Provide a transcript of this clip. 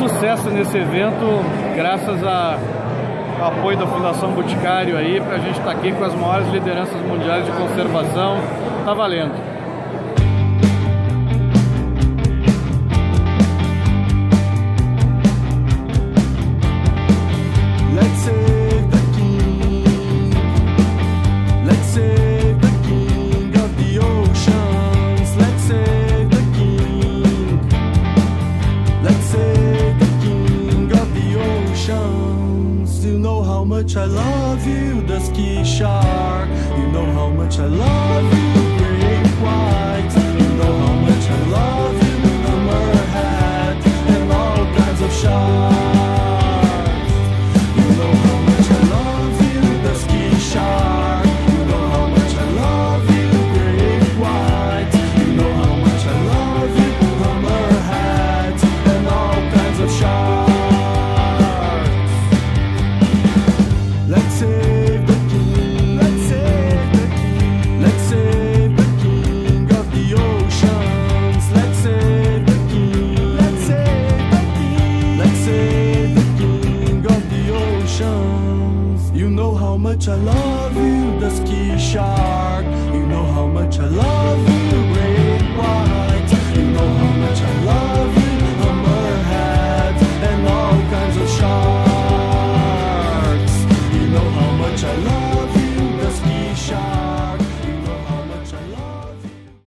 sucesso nesse evento, graças ao apoio da Fundação Boticário aí, para a gente estar tá aqui com as maiores lideranças mundiais de conservação. Tá valendo. Much I love you, ski shark. You know how much I love you, much I love you.